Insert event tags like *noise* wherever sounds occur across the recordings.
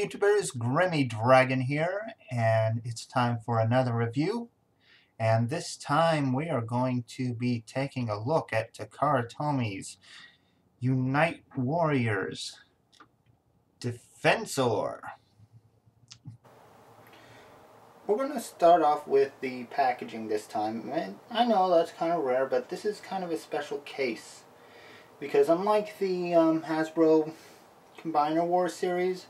YouTubers, Grimmy Dragon here, and it's time for another review. And this time we are going to be taking a look at Takara Tomy's Unite Warriors Defensor. We're going to start off with the packaging this time. And I know that's kind of rare, but this is kind of a special case. Because unlike the um, Hasbro Combiner Wars series,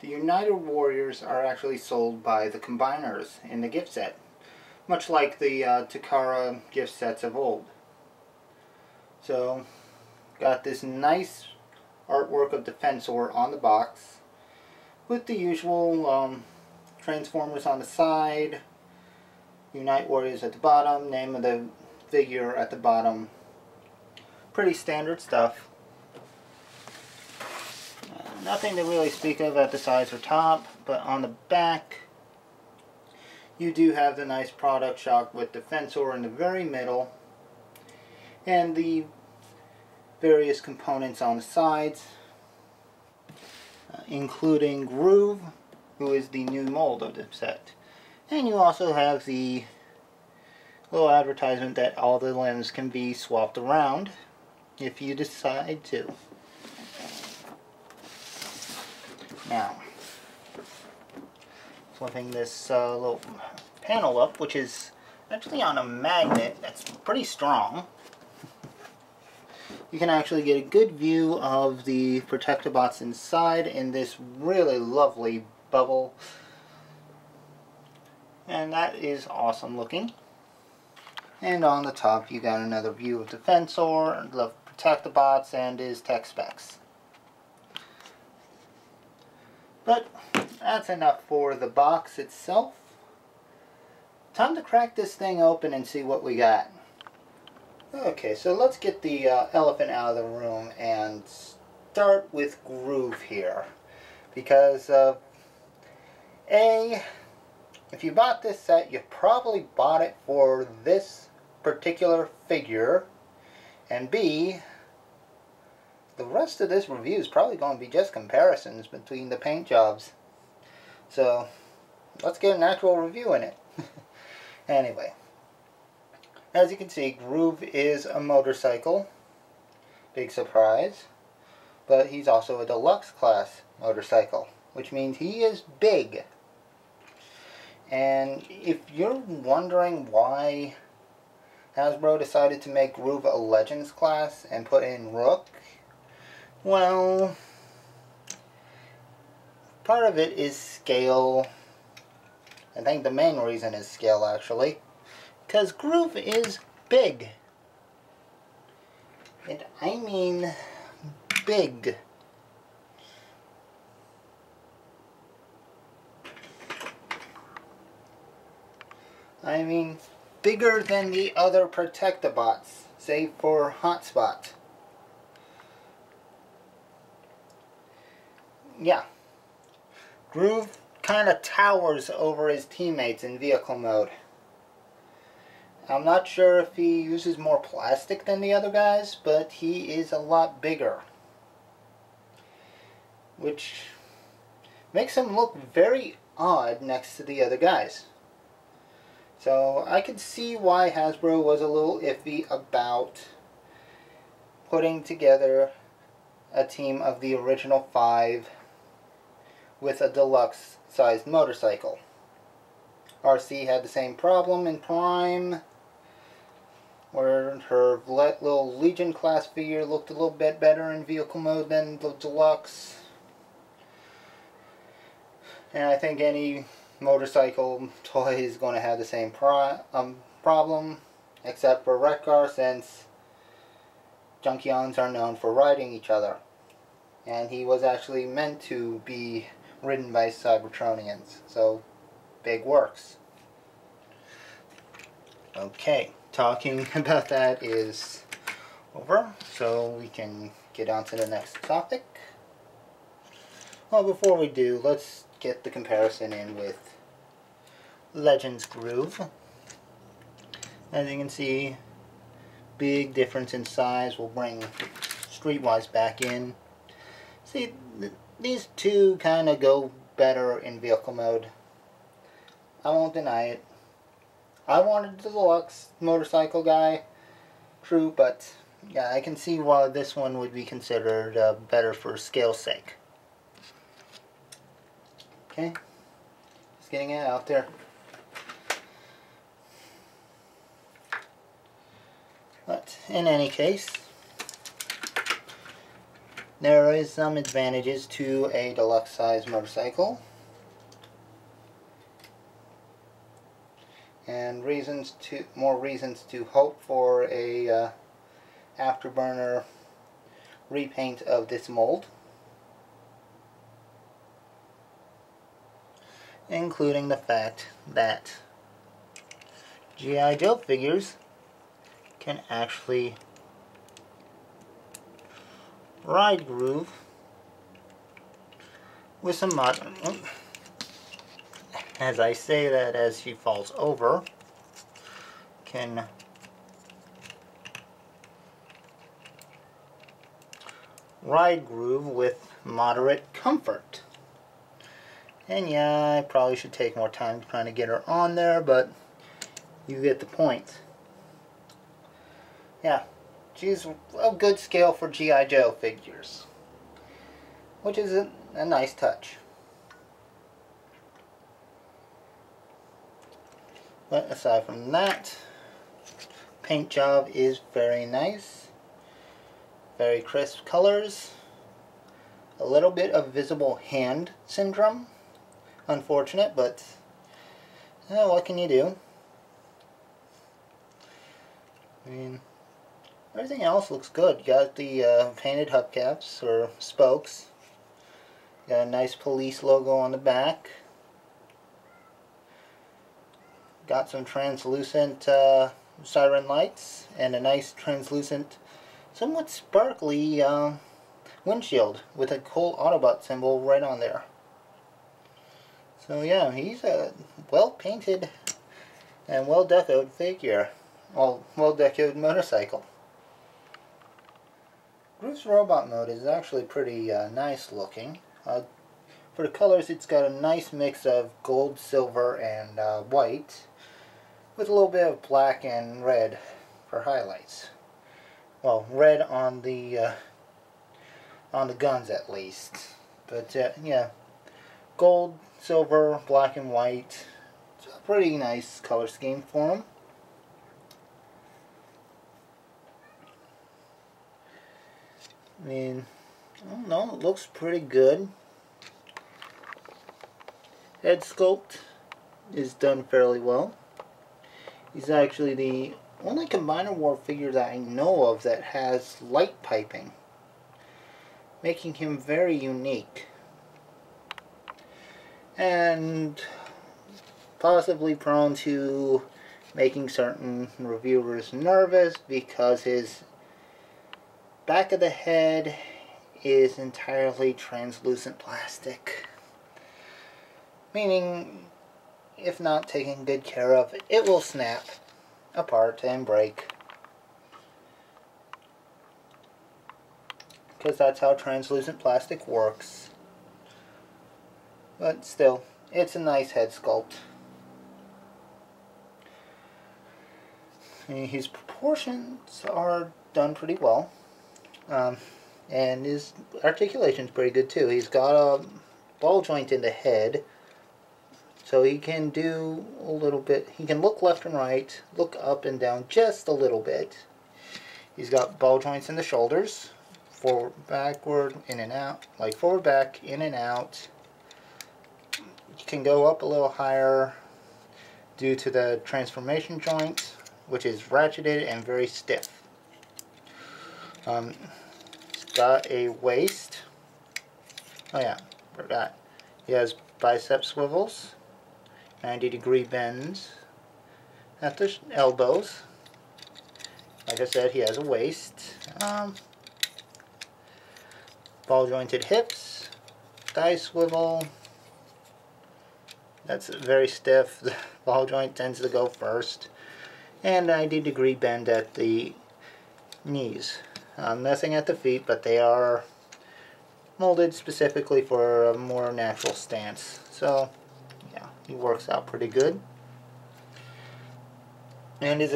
the United Warriors are actually sold by the combiners in the gift set, much like the uh, Takara gift sets of old. So, got this nice artwork of Defensor on the box, with the usual um, Transformers on the side, Unite Warriors at the bottom, name of the figure at the bottom. Pretty standard stuff. Nothing to really speak of at the sides or top, but on the back you do have the nice product shock with the Defensor in the very middle and the various components on the sides uh, including Groove who is the new mold of the set and you also have the little advertisement that all the limbs can be swapped around if you decide to. Now, flipping this uh, little panel up, which is actually on a magnet that's pretty strong, you can actually get a good view of the Protectobots inside in this really lovely bubble. And that is awesome looking. And on the top you got another view of Defensor, the Protectobots, and his tech specs. But that's enough for the box itself. Time to crack this thing open and see what we got. Okay, so let's get the uh, elephant out of the room and start with Groove here. Because, uh, A, if you bought this set, you probably bought it for this particular figure. And B, the rest of this review is probably going to be just comparisons between the paint jobs. So, let's get an actual review in it. *laughs* anyway, as you can see, Groove is a motorcycle. Big surprise. But he's also a deluxe class motorcycle, which means he is big. And if you're wondering why Hasbro decided to make Groove a Legends class and put in Rook, well, part of it is scale. I think the main reason is scale, actually. Because Groove is big. And I mean big. I mean bigger than the other Protectobots, save for Hotspot. Yeah, Groove kind of towers over his teammates in vehicle mode. I'm not sure if he uses more plastic than the other guys, but he is a lot bigger. Which makes him look very odd next to the other guys. So I can see why Hasbro was a little iffy about putting together a team of the original five with a deluxe sized motorcycle. RC had the same problem in Prime, where her little Legion class figure looked a little bit better in vehicle mode than the deluxe. And I think any motorcycle toy is going to have the same pro um, problem, except for Wreck-Gar since Junkions are known for riding each other. And he was actually meant to be ridden by Cybertronians. So, big works. Okay, talking *laughs* about that is over, so we can get on to the next topic. Well, before we do, let's get the comparison in with Legends Groove. As you can see, big difference in size. We'll bring Streetwise back in. See, these two kind of go better in vehicle mode. I won't deny it. I wanted the deluxe motorcycle guy, true, but yeah, I can see why this one would be considered uh, better for scale sake. Okay, just getting it out there. But in any case, there is some advantages to a deluxe size motorcycle. And reasons to more reasons to hope for a uh, afterburner repaint of this mold. Including the fact that G.I. Joe figures can actually ride groove with some mud. Mm, as I say that as she falls over can ride groove with moderate comfort and yeah I probably should take more time trying to get her on there but you get the point yeah she's a good scale for G.I. Joe figures. Which is a, a nice touch. But aside from that, paint job is very nice. Very crisp colors. A little bit of visible hand syndrome. Unfortunate, but eh, what can you do? I mean, Everything else looks good. You got the uh, painted hubcaps or spokes. You got a nice police logo on the back. Got some translucent uh, siren lights and a nice translucent, somewhat sparkly uh, windshield with a cool Autobot symbol right on there. So yeah, he's a well painted and well decorated figure. Well, well decorated motorcycle. Groove's robot mode is actually pretty uh, nice looking. Uh, for the colors, it's got a nice mix of gold, silver, and uh, white, with a little bit of black and red for highlights. Well, red on the uh, on the guns at least, but uh, yeah, gold, silver, black, and white. It's a pretty nice color scheme for them. I mean, I don't know, it looks pretty good. Head sculpt is done fairly well. He's actually the only Combiner War figure that I know of that has light piping, making him very unique. And possibly prone to making certain reviewers nervous because his back of the head is entirely translucent plastic. Meaning, if not taken good care of, it will snap apart and break. Because that's how translucent plastic works. But still, it's a nice head sculpt. And His proportions are done pretty well. Um, and his articulation's pretty good too. He's got a ball joint in the head, so he can do a little bit. He can look left and right, look up and down just a little bit. He's got ball joints in the shoulders, forward, backward, in and out, like forward, back, in and out. You can go up a little higher due to the transformation joint, which is ratcheted and very stiff. Um, got a waist. Oh yeah, forgot. He has bicep swivels, 90 degree bends at the elbows. Like I said, he has a waist. Um, ball jointed hips, thigh swivel. That's very stiff. *laughs* The ball joint tends to go first. and 90 degree bend at the knees. Um, nothing at the feet, but they are molded specifically for a more natural stance. So, yeah, he works out pretty good. And his,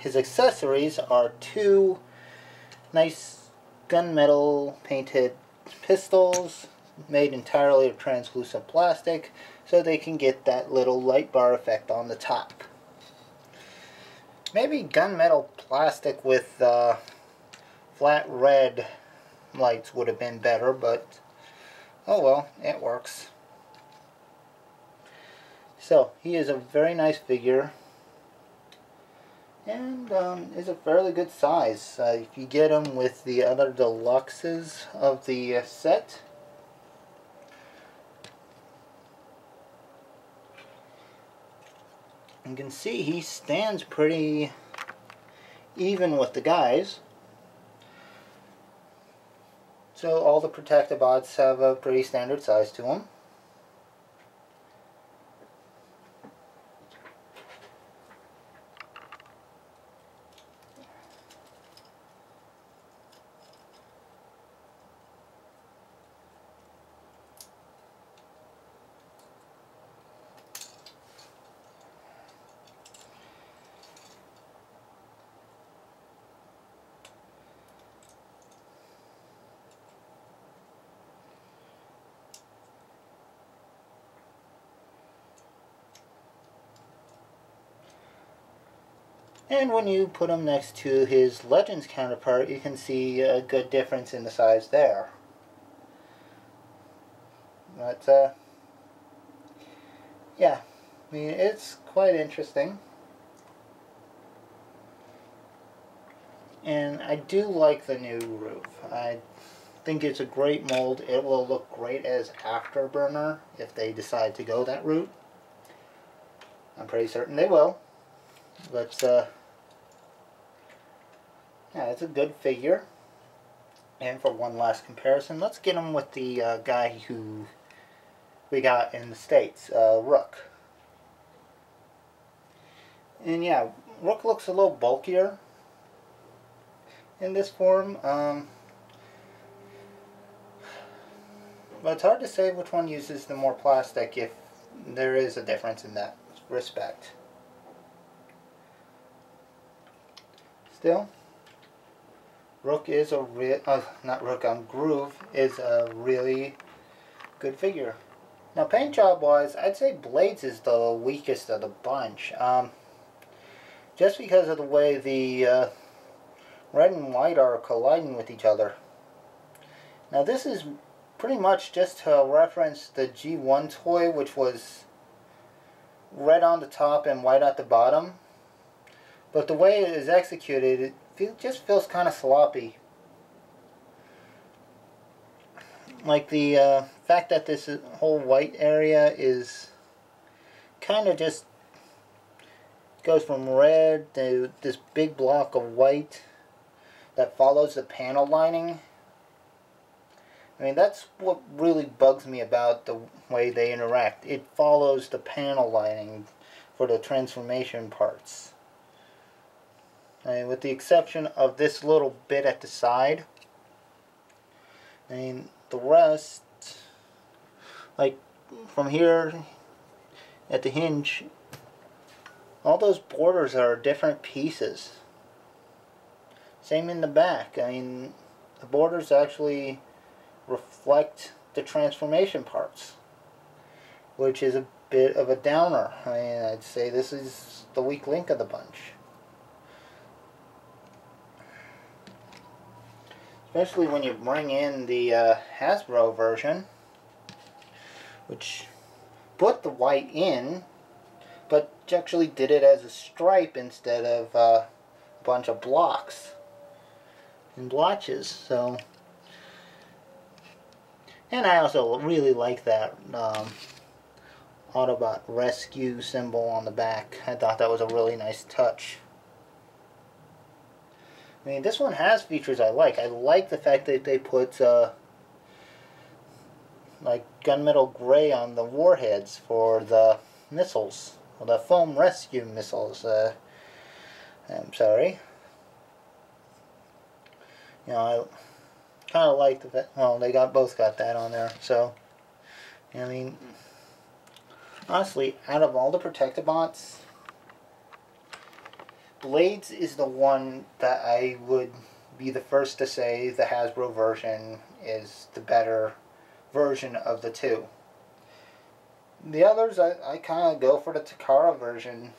his accessories are two nice gunmetal painted pistols made entirely of translucent plastic so they can get that little light bar effect on the top. Maybe gunmetal plastic with uh, flat red lights would have been better, but oh well, it works. So, he is a very nice figure and um, is a fairly good size. Uh, if you get him with the other deluxes of the uh, set, you can see he stands pretty even with the guys. So all the Protectobots have a pretty standard size to them. And when you put him next to his Legends counterpart, you can see a good difference in the size there. But, uh, yeah, I mean, it's quite interesting. And I do like the new Groove. I think it's a great mold. It will look great as Afterburner if they decide to go that route. I'm pretty certain they will. But, uh, yeah, it's a good figure. And for one last comparison, let's get him with the uh, guy who we got in the States, uh, Rook. And yeah, Rook looks a little bulkier in this form. Um, but it's hard to say which one uses the more plastic if there is a difference in that respect. Still, Rook is a real, uh, not Rook, um, Groove is a really good figure. Now paint job wise, I'd say Blades is the weakest of the bunch. Um, just because of the way the uh, red and white are colliding with each other. Now this is pretty much just to reference the G1 toy which was red on the top and white at the bottom. But the way it is executed, feel, just feels kind of sloppy. Like the uh, fact that this whole white area is kind of just goes from red to this big block of white that follows the panel lining. I mean, that's what really bugs me about the way they interact. It follows the panel lining for the transformation parts. And with the exception of this little bit at the side. Mean, the rest, like from here at the hinge, all those borders are different pieces. Same in the back. I mean, the borders actually reflect the transformation parts, which is a bit of a downer. I mean, I'd say this is the weak link of the bunch. Especially when you bring in the uh, Hasbro version, which put the white in, but actually did it as a stripe instead of uh, a bunch of blocks and blotches. So, and I also really like that um, Autobot rescue symbol on the back. I thought that was a really nice touch. I mean, this one has features I like. I like the fact that they put, uh, like, gunmetal gray on the warheads for the missiles. well, the foam rescue missiles. Uh, I'm sorry. You know, I kind of like the fact, well, they got both got that on there. So, I mean, honestly, out of all the Protectobots, Blades is the one that I would be the first to say the Hasbro version is the better version of the two. The others, I, I kind of go for the Takara version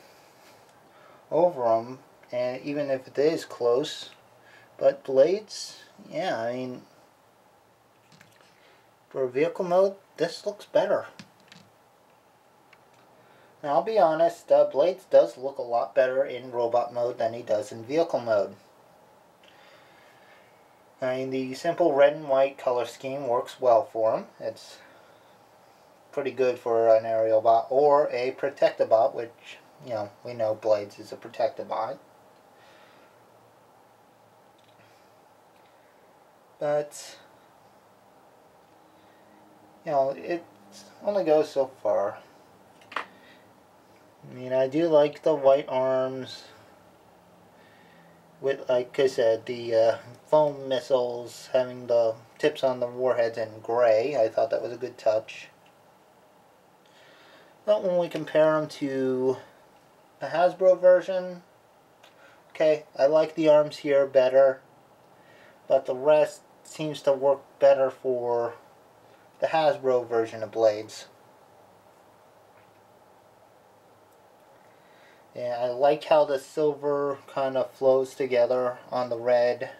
over them, and even if it is close. But Blades, yeah, I mean, for vehicle mode, this looks better. Now, I'll be honest, uh, Blades does look a lot better in robot mode than he does in vehicle mode. I mean, the simple red and white color scheme works well for him. It's pretty good for an Aerialbot or a Protectobot, which, you know, we know Blades is a Protectobot. But, you know, it only goes so far. I mean, I do like the white arms with, like I said, the uh, foam missiles having the tips on the warheads in gray. I thought that was a good touch. But when we compare them to the Hasbro version, okay, I like the arms here better, but the rest seems to work better for the Hasbro version of Blades. Yeah, I like how the silver kind of flows together on the red.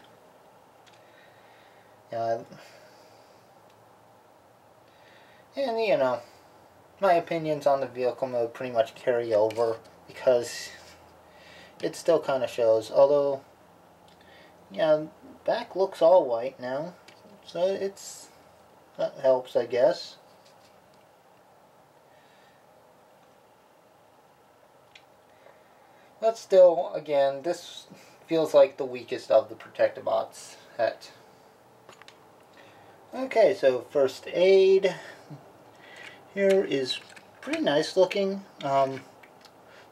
Yeah, and you know, my opinions on the vehicle mode pretty much carry over because it still kind of shows. Although, yeah, back looks all white now, so it's that helps, I guess. But still, again, this feels like the weakest of the Protectobots. At okay, so first aid here is pretty nice looking. Um,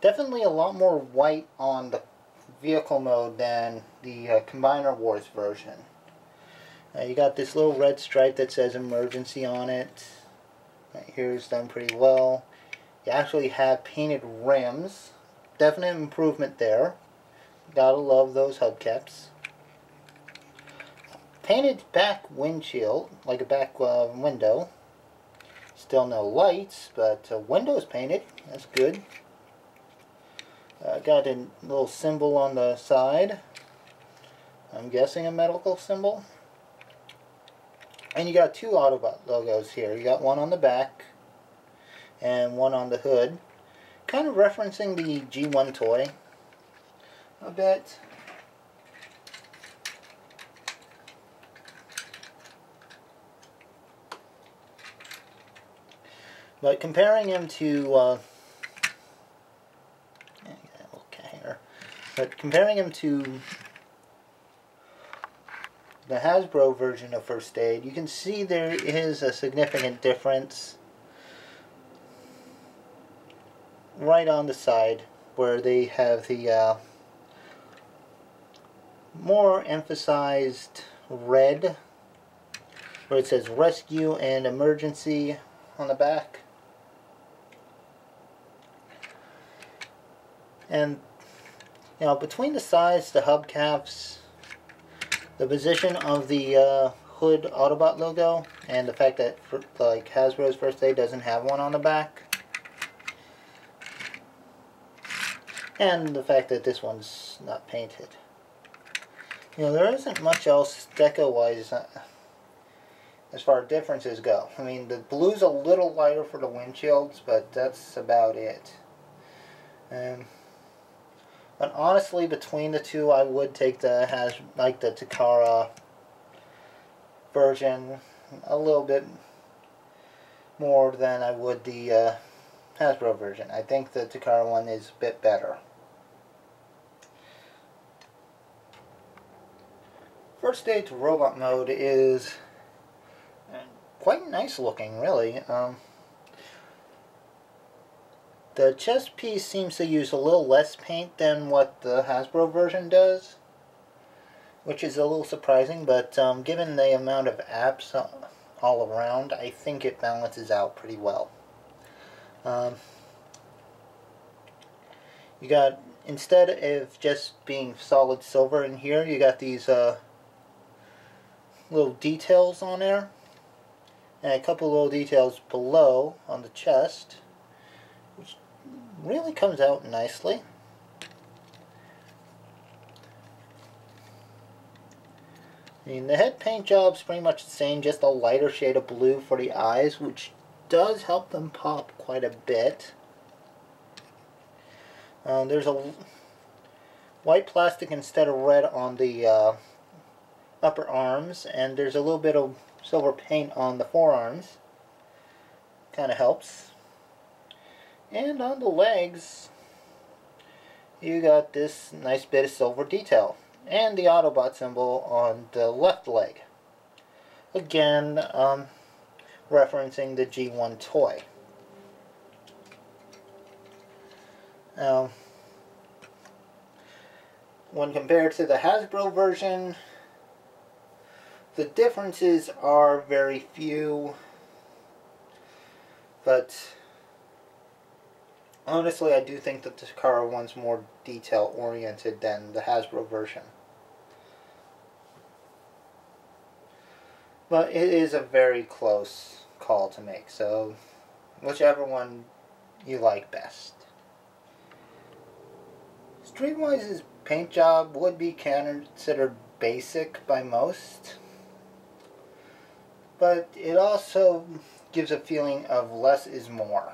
definitely a lot more white on the vehicle mode than the uh, Combiner Wars version. Uh, you got this little red stripe that says emergency on it. Right here's done pretty well. You actually have painted rims definite improvement there. Gotta love those hubcaps. Painted back windshield, like a back uh, window. Still no lights, but uh, windows painted. That's good. Uh, got a little symbol on the side. I'm guessing a medical symbol. And you got two Autobot logos here. You got one on the back and one on the hood kind of referencing the G1 toy a bit. But comparing him to, uh, but comparing him to the Hasbro version of First Aid, you can see there is a significant difference right on the side where they have the uh, more emphasized red where it says rescue and emergency on the back. And you know between the sides the hubcaps the position of the uh, hood Autobot logo and the fact that like Hasbro's First Aid doesn't have one on the back and the fact that this one's not painted. You know, there isn't much else deco-wise uh, as far as differences go. I mean, the blue's a little lighter for the windshields, but that's about it. Um, but honestly, between the two, I would take the has like the Takara version a little bit more than I would the uh, Hasbro version. I think the Takara one is a bit better. First to Robot mode is quite nice looking, really. Um, The chest piece seems to use a little less paint than what the Hasbro version does, which is a little surprising, but um, given the amount of apps all around, I think it balances out pretty well. Um, you got, instead of just being solid silver in here, you got these uh, little details on there, and a couple little details below on the chest Which really comes out nicely. I mean, the head paint job's pretty much the same, just a lighter shade of blue for the eyes, which does help them pop quite a bit. Um, there's a white plastic instead of red on the uh, upper arms, and there's a little bit of silver paint on the forearms. Kind of helps. And on the legs, you got this nice bit of silver detail. And the Autobot symbol on the left leg. Again, um, referencing the G1 toy. Now, when compared to the Hasbro version, the differences are very few, but honestly, I do think that the Takara one's more detail oriented than the Hasbro version. But it is a very close call to make, so whichever one you like best. Streetwise's paint job would be considered basic by most, but it also gives a feeling of less is more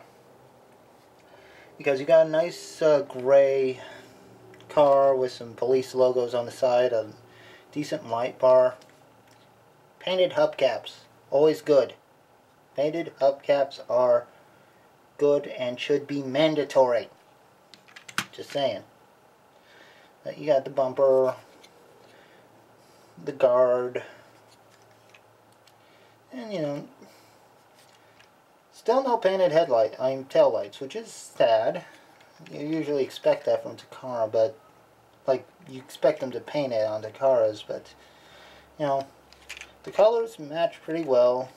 because you got a nice uh, gray car with some police logos on the side, a decent light bar, painted hubcaps, always good. Painted hubcaps are good and should be mandatory. Just saying. You got the bumper, the guard, and you know, Still no painted headlight, I mean tail lights, which is sad. You usually expect that from Takara, but like you expect them to paint it on Takaras, but you know, the colors match pretty well.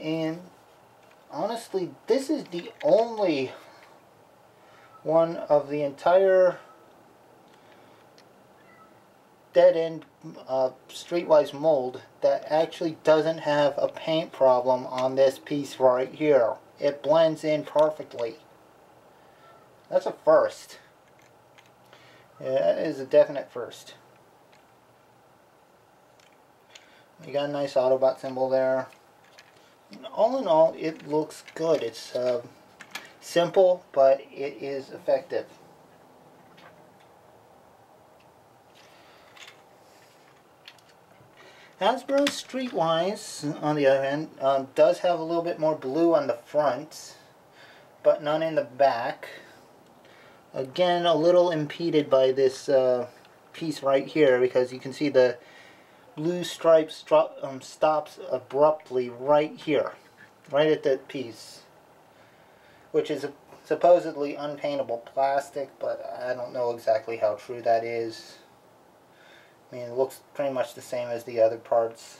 And honestly, this is the only one of the entire dead end uh, streetwise mold that actually doesn't have a paint problem on this piece right here. It blends in perfectly. That's a first. Yeah, that is a definite first. You got a nice Autobot symbol there. All in all, it looks good. It's uh, simple, but it is effective. Hasbro Streetwise, on the other hand, um, does have a little bit more blue on the front, but none in the back. Again, a little impeded by this uh, piece right here, because you can see the blue stripe um, stops abruptly right here, right at that piece, which is supposedly unpaintable plastic, but I don't know exactly how true that is. I mean, it looks pretty much the same as the other parts.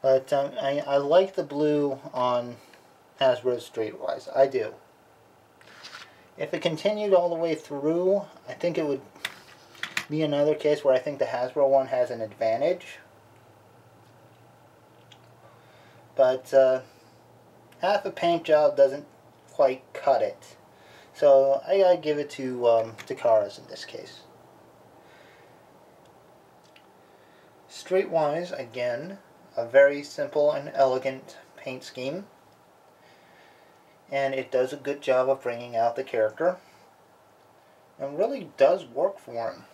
But um, I, I like the blue on Hasbro Streetwise. I do. If it continued all the way through, I think it would be another case where I think the Hasbro one has an advantage. But uh, half a paint job doesn't quite cut it. So I gotta give it to um, Takara's in this case. Streetwise, again, a very simple and elegant paint scheme. And it does a good job of bringing out the character. And really does work for him.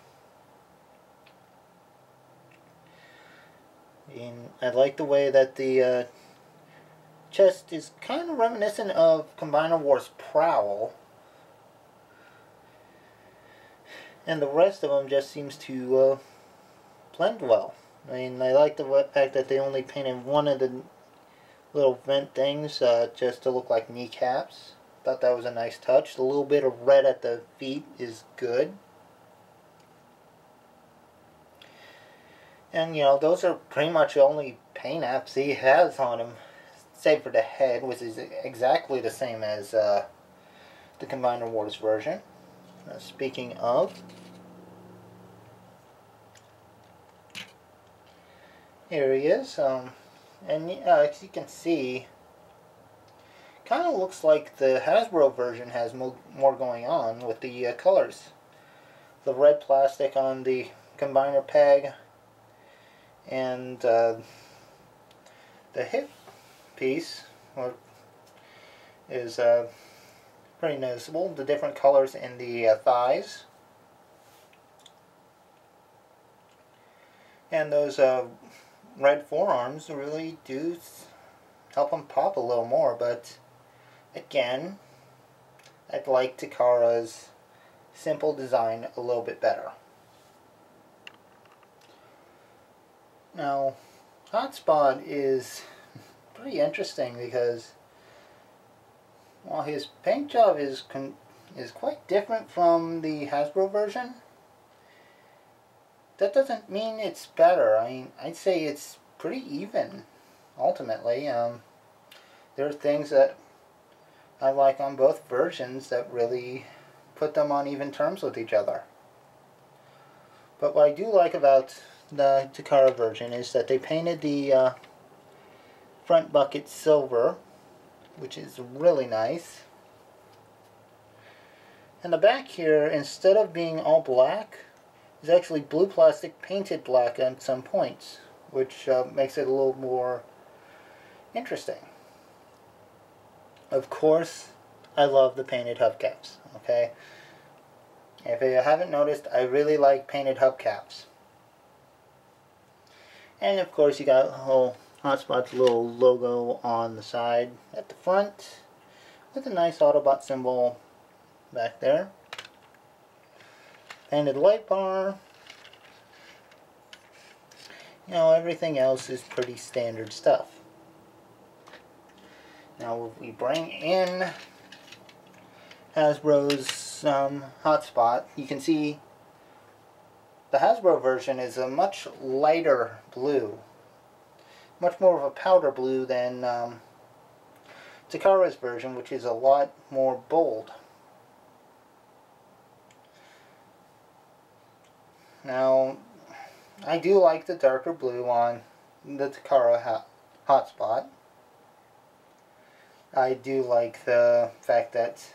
And I like the way that the uh, chest is kind of reminiscent of Combiner Wars Prowl and the rest of them just seems to uh, blend well. I mean, I like the fact that they only painted one of the little vent things uh, just to look like kneecaps. Thought that was a nice touch. A little bit of red at the feet is good. And, you know, those are pretty much the only paint apps he has on him, save for the head, which is exactly the same as uh, the Combiner Wars version. Uh, speaking of, here he is. Um, and uh, as you can see, kind of looks like the Hasbro version has mo more going on with the uh, colors. The red plastic on the combiner peg and uh, the hip piece is uh, pretty noticeable. The different colors in the uh, thighs. And those uh, red forearms really do help them pop a little more, but again, I'd like Takara's simple design a little bit better. Now, Hotspot is pretty interesting because while his paint job is is quite different from the Hasbro version, that doesn't mean it's better. I mean, I'd say it's pretty even, ultimately. Um, there are things that I like on both versions that really put them on even terms with each other. But what I do like about the Takara version is that they painted the uh, front bucket silver, which is really nice. And the back here, instead of being all black, is actually blue plastic painted black on some points, which uh, makes it a little more interesting. Of course, I love the painted hubcaps, okay? If you haven't noticed, I really like painted hubcaps. And of course you got whole Hotspot's little logo on the side at the front with a nice Autobot symbol back there. Painted light bar. You know, everything else is pretty standard stuff. Now we bring in Hasbro's um, hotspot, you can see the Hasbro version is a much lighter blue. Much more of a powder blue than um, Takara's version, which is a lot more bold. Now, I do like the darker blue on the Takara hotspot. I do like the fact that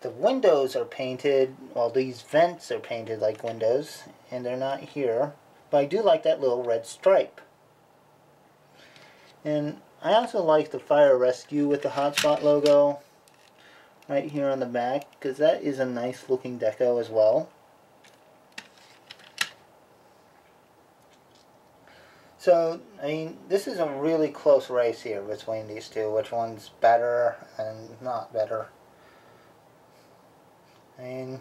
the windows are painted, well these vents are painted like windows, and they're not here. But I do like that little red stripe. And I also like the fire rescue with the hotspot logo right here on the back, because that is a nice looking deco as well. So, I mean, this is a really close race here between these two. Which one's better and not better. I'd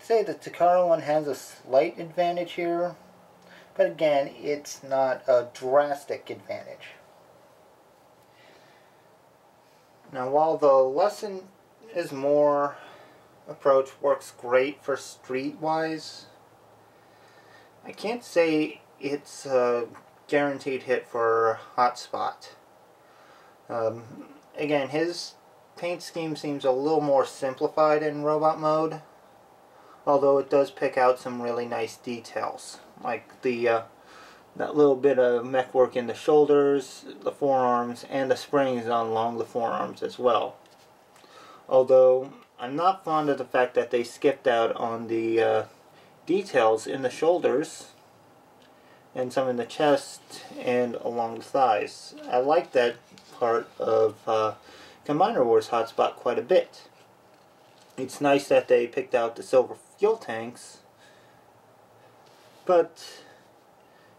say the Takara one has a slight advantage here. But again, it's not a drastic advantage. Now, while the lesson is more approach works great for streetwise, I can't say it's a guaranteed hit for Hotspot. Um, again, his paint scheme seems a little more simplified in robot mode, although it does pick out some really nice details, like the uh, that little bit of mech work in the shoulders, the forearms, and the springs along the forearms as well. Although, I'm not fond of the fact that they skipped out on the uh, details in the shoulders and some in the chest and along the thighs. I like that part of uh, Combiner Wars hotspot quite a bit. It's nice that they picked out the silver fuel tanks, but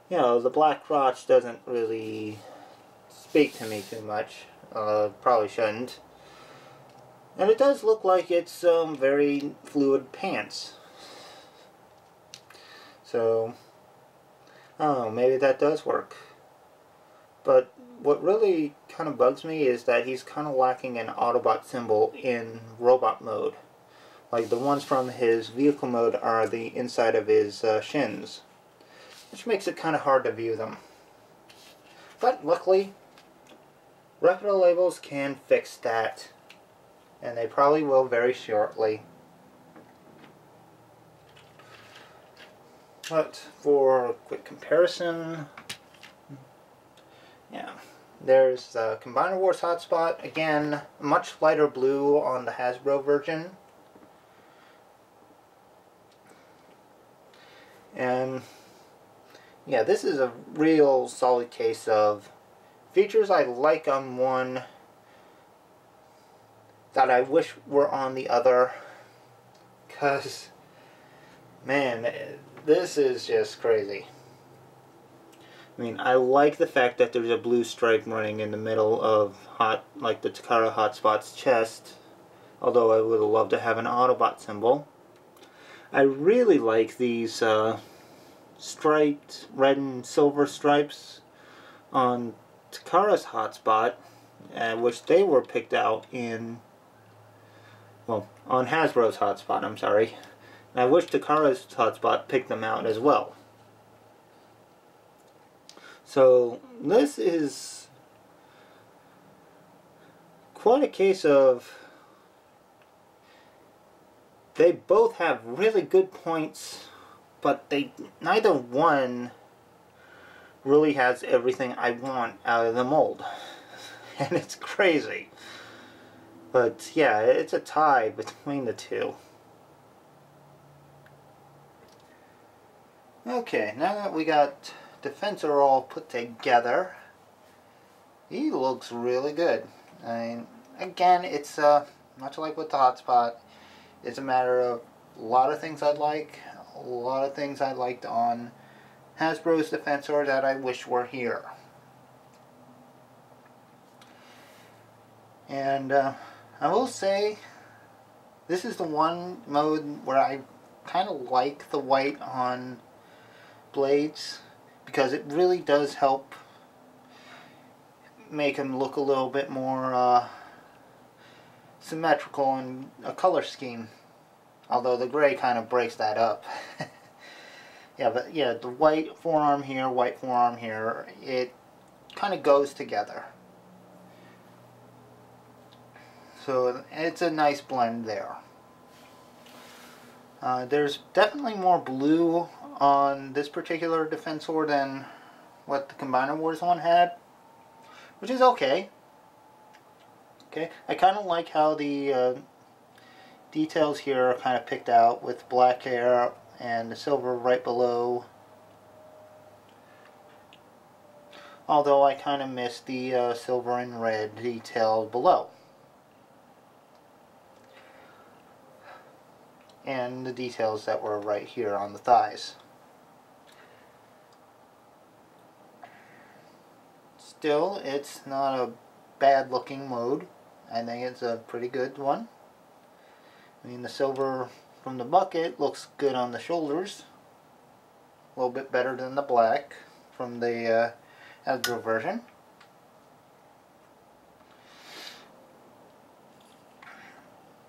you know, the black crotch doesn't really speak to me too much. Uh, probably shouldn't. And it does look like it's um, very fluid pants. So, I don't know, maybe that does work. But what really kind of bugs me is that he's kind of lacking an Autobot symbol in robot mode. Like the ones from his vehicle mode are the inside of his uh, shins, which makes it kind of hard to view them. But luckily, Repro Labels can fix that, and they probably will very shortly. But for a quick comparison, yeah, there's the Combiner Wars hotspot. Again, much lighter blue on the Hasbro version. And yeah, this is a real solid case of features I like on one that I wish were on the other. Because, man, this is just crazy. I mean, I like the fact that there's a blue stripe running in the middle of hot, like the Takara Hotspot's chest. Although I would love to have an Autobot symbol. I really like these uh, striped red and silver stripes on Takara's hotspot, uh, which they were picked out in, well, on Hasbro's hotspot, I'm sorry. I wish Takara's hotspot picked them out as well. So, this is quite a case of they both have really good points, but they neither one really has everything I want out of the mold. *laughs* And it's crazy. But yeah, it's a tie between the two. Okay, now that we got Defensor all put together, he looks really good. I mean, again, it's uh, much like with the hotspot. It's a matter of a lot of things I'd like, a lot of things I liked on Hasbro's Defensor that I wish were here. And uh, I will say, this is the one mode where I kind of like the white on blades because it really does help make them look a little bit more uh, symmetrical in a color scheme. Although the gray kind of breaks that up. *laughs* yeah, but yeah, the white forearm here, white forearm here, it kind of goes together. So it's a nice blend there. Uh, there's definitely more blue on this particular Defensor than what the Combiner Wars one had, which is okay. Okay, I kind of like how the uh, details here are kind of picked out with black hair and the silver right below. Although I kind of miss the uh, silver and red detail below. And the details that were right here on the thighs. Still, it's not a bad looking mode. I think it's a pretty good one. I mean, the silver from the bucket looks good on the shoulders. A little bit better than the black from the uh, Hasbro version.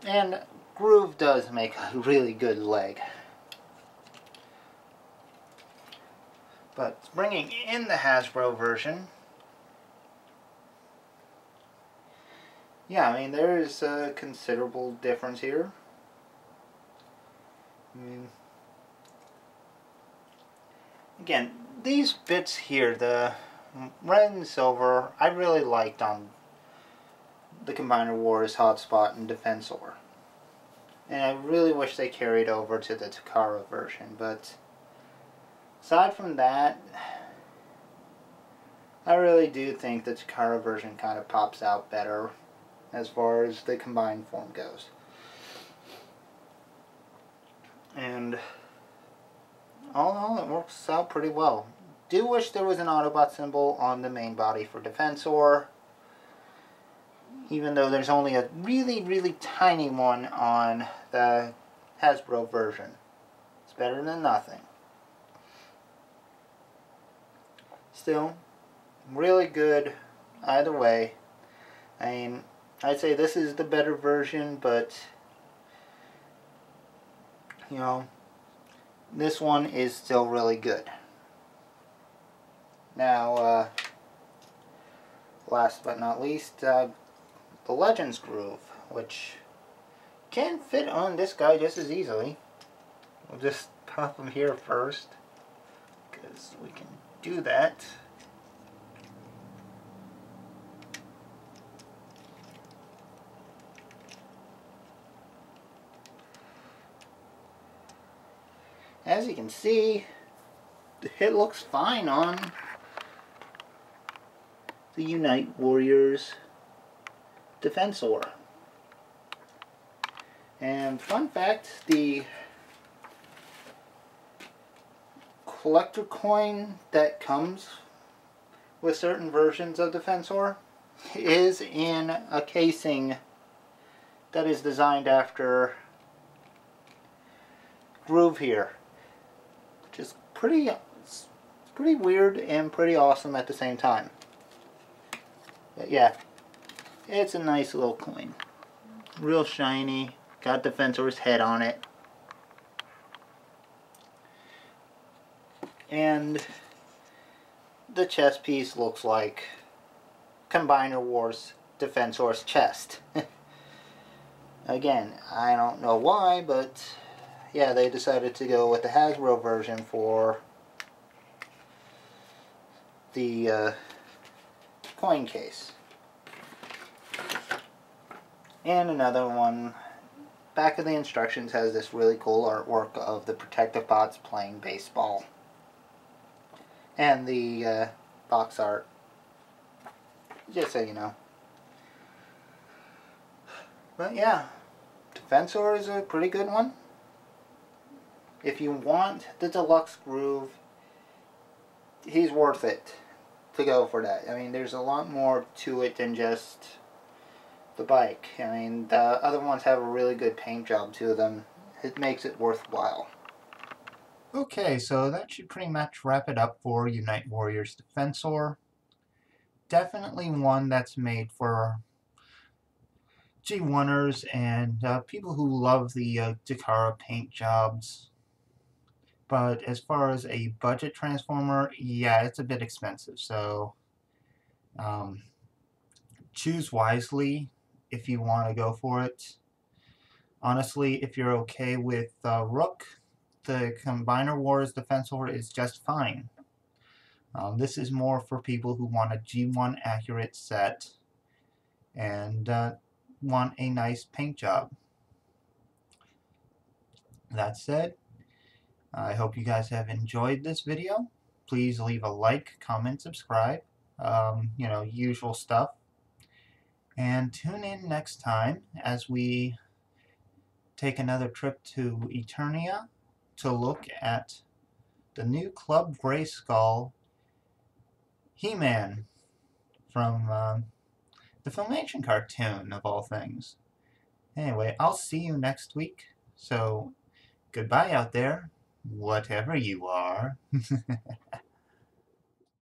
And Groove does make a really good leg. But bringing in the Hasbro version, Yeah, I mean, there is a considerable difference here. I mean, again, these bits here, the red and silver, I really liked on the Combiner Wars Hotspot and Defensor. And I really wish they carried over to the Takara version, but aside from that, I really do think the Takara version kind of pops out better as far as the combined form goes. And all in all, it works out pretty well. Do wish there was an Autobot symbol on the main body for Defensor, even though there's only a really, really tiny one on the Hasbro version. It's better than nothing. Still, really good either way. I mean, I'd say this is the better version, but you know, this one is still really good. Now, uh, last but not least, uh, the Legends Groove, which can fit on this guy just as easily. We'll just pop him here first, because we can do that. As you can see, it looks fine on the Unite Warriors Defensor. And fun fact, the collector coin that comes with certain versions of Defensor is in a casing that is designed after Groove here. Is pretty, pretty weird and pretty awesome at the same time. But yeah, it's a nice little coin. Real shiny, got Defensor's head on it. And the chest piece looks like Combiner Wars Defensor's chest. *laughs* Again, I don't know why, but yeah, they decided to go with the Hasbro version for the uh, coin case. And another one, back of the instructions has this really cool artwork of the Protectobots playing baseball and the uh, box art. Just so you know. But yeah, Defensor is a pretty good one. If you want the deluxe groove, he's worth it to go for that. I mean, there's a lot more to it than just the bike. I mean, the other ones have a really good paint job to them. It makes it worthwhile. Okay, so that should pretty much wrap it up for Unite Warriors Defensor. Definitely one that's made for G1ers and uh, people who love the uh, Takara paint jobs. But as far as a budget transformer, yeah, it's a bit expensive. So um, choose wisely if you want to go for it. Honestly, if you're okay with uh, Rook, the Combiner Wars Defensor is just fine. Um, this is more for people who want a G1 accurate set and uh, want a nice paint job. That said, I hope you guys have enjoyed this video. Please leave a like, comment, subscribe. Um, you know, usual stuff. And tune in next time as we take another trip to Eternia to look at the new Club Grayskull He-Man from uh, the Filmation cartoon, of all things. Anyway, I'll see you next week. So, goodbye out there, whatever you are. *laughs*